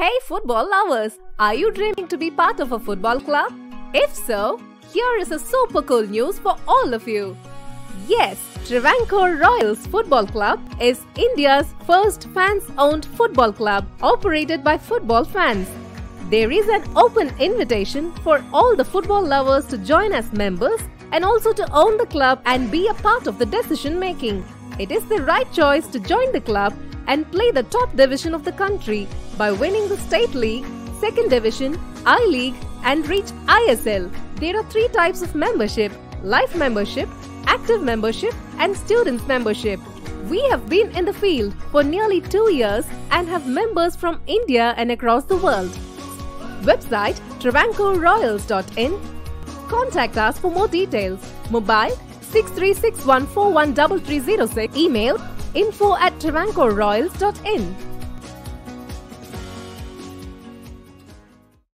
Hey football lovers, are you dreaming to be part of a football club? If so, here is a super cool news for all of you. Yes, Travancore Royals Football Club is India's first fans-owned football club operated by football fans. There is an open invitation for all the football lovers to join as members and also to own the club and be a part of the decision making. It is the right choice to join the club and play the top division of the country by winning the State League, Second Division, I League, and reach ISL. There are three types of membership life membership, active membership, and students membership. We have been in the field for nearly two years and have members from India and across the world. Website travancoreroyals.in. Contact us for more details. Mobile 63614133306. Email info at travancoreroyals.in.